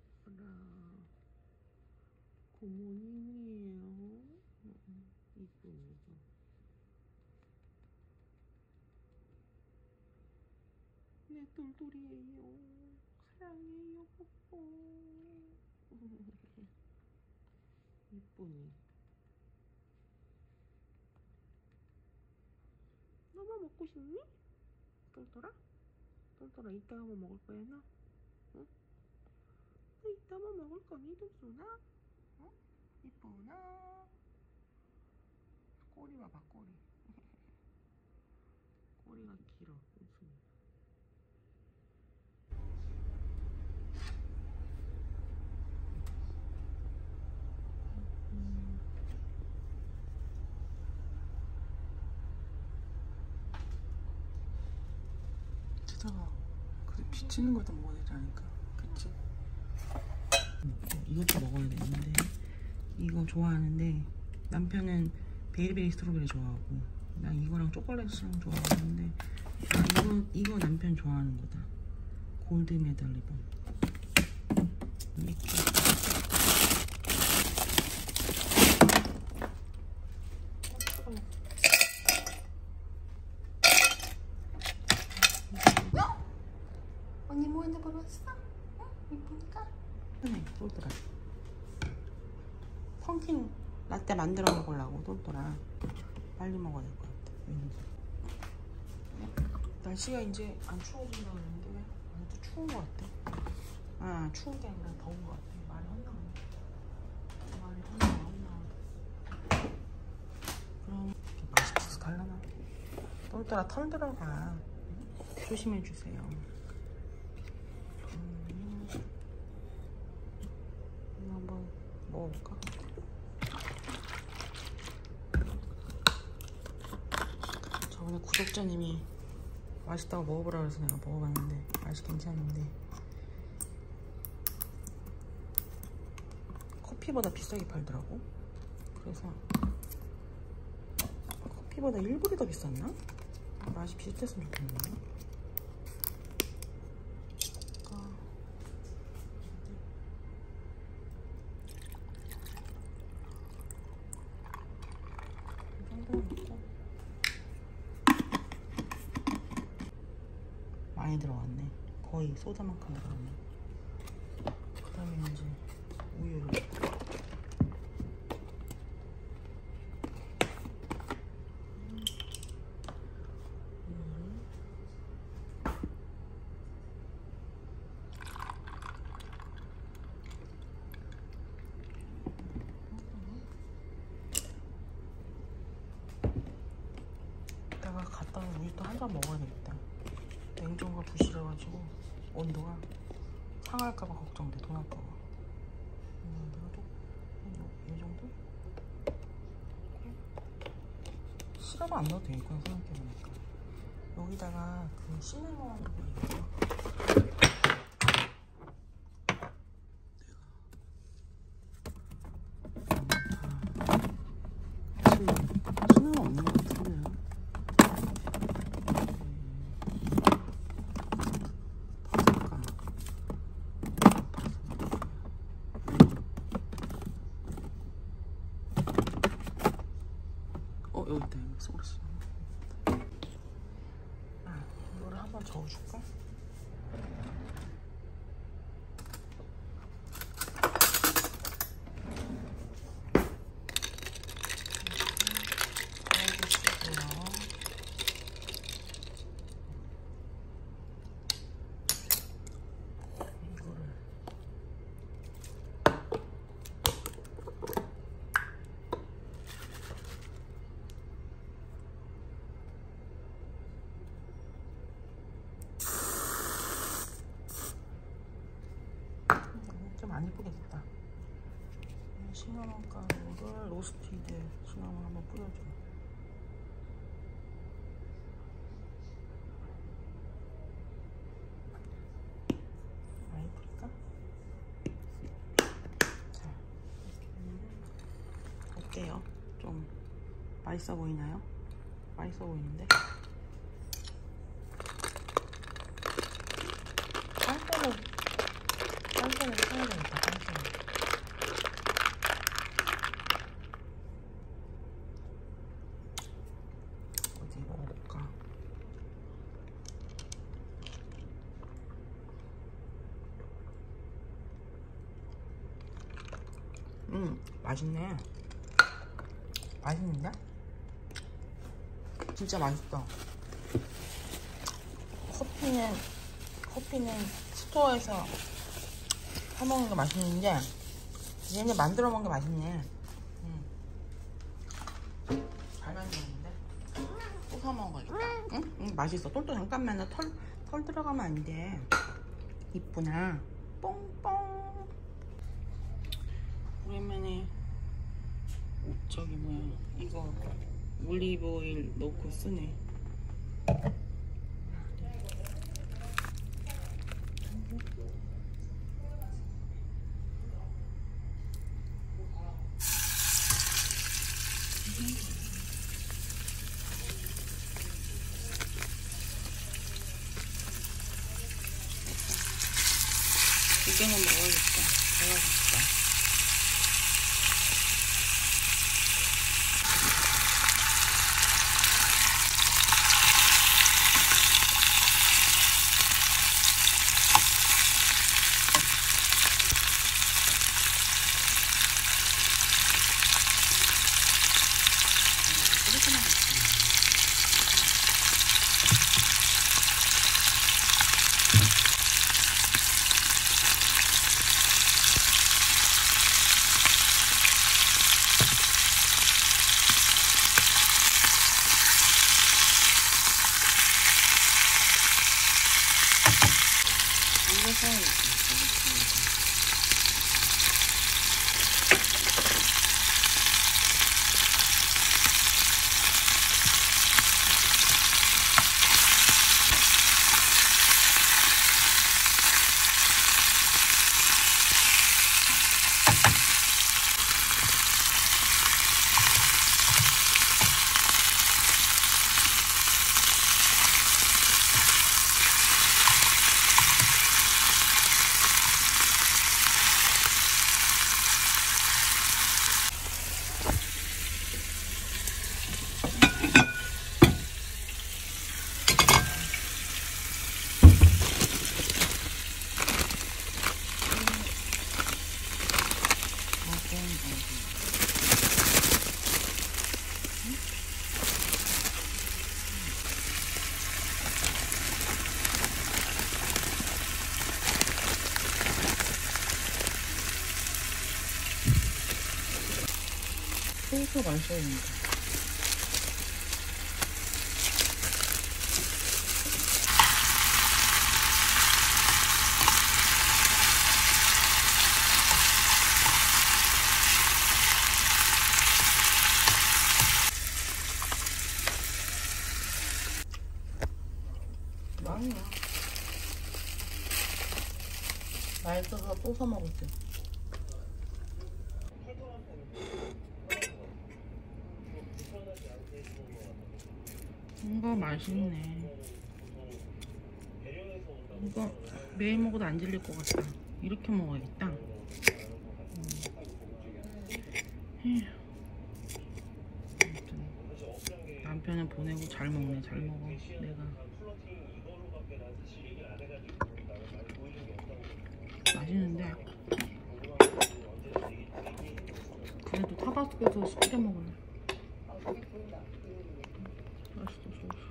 예뻐라. 고모님이에요. 이쁩니다. 내 똘똘이에요. 사랑해요, 뽀뽀. 이쁘니. 너무 먹고 싶니? 똘똘아? 똘똘아 이따가 뭐 먹을 거야 너? 응? 너 이따 뭐 먹을 거니 똘똘아? 어? 이쁘나? 꼬리 봐봐 꼬리 꼬리가 길어 웃음이 게다가 그 비치는 것도 먹어야 않을까? 이것도 먹어야 되는데 이거 좋아하는데 남편은 베리베리 스트로베리 좋아하고 나 이거랑 초콜릿이랑 좋아하는데 아, 이거 이거 남편 좋아하는 거다 골드 메달 리본 이렇게 언니 뭐 핸드폰 봤어? 응? 이쁘니까? 네, 똘똘아 펑킨 라떼 만들어 먹으려고 똘똘아. 빨리 먹어야 될 것 같아 왠지. 날씨가 이제 안 추워진다 그러는데 왜? 아직도 추운 것 같아. 아 추운 게 아니라 더운 것 같아. 말이 헛나오네 말이 헛나와 헛나와 그럼 맛있어서 갈라나 똘똘아 털 들어가. 조심해 주세요 음. 이거 한번 먹어볼까? 저번에 구독자님이 맛있다고 먹어보라 그래서 내가 먹어봤는데 맛이 괜찮은데 커피보다 비싸게 팔더라고 그래서 커피보다 1불이 더 비쌌나? 맛이 비슷했으면 좋겠는데 아. 이 정도면 먹고 많이 들어갔네. 거의 소다만큼 들어갔네. 그 다음에 이제 우유를. 갔다 오면 우유 또한 잔 먹어야 되겠다. 냉장고가 부실해가지고 온도가 상할까봐 걱정돼. 돈 아까워. 좀이 정도? 시럽은 안 넣어도 되겠구나 생각해보니까. 여기다가 그 시네몬 시네몬 없는 것 같은데요. 바삭한 어 여기 있다 여기 소스 아 이거를 한번 저어줄까? 저어주시고요 이거를 좀 안 예쁘게 됐다. 시나몬 가루를 로스티드 시나몬 한번 뿌려줘. 좀 맛있어 보이나요? 맛있어 보이는데? 빨대를 빨대를 사야 돼. 음 맛있네. 맛있는데? 진짜 맛있다. 커피는 커피는 스토어에서 사 먹는 게 맛있는데 얘네 만들어 먹는 게 맛있네. 음. 잘 만들었는데? 또 사 먹어야겠다 응? 응 맛있어. 똘똘 잠깐만 털, 털 들어가면 안돼. 이쁘나? 뽕뽕. 오랜만에 저기 뭐야 이거 올리브 오일 넣고 쓰네 두 개는 먹어야겠다 먹어야겠다 이거 사야겠다 소스 맛있어야겠다. 많이야. 맛있어서 또 사 먹을게 이거 맛있네. 이거 매일 먹어도 안 질릴 것 같다. 이렇게 먹어야겠다. 음. 남편은 보내고 잘 먹네, 잘 먹어. 내가 맛있는데 그래도 타바스코에서 시켜 먹을래. Mm-hmm.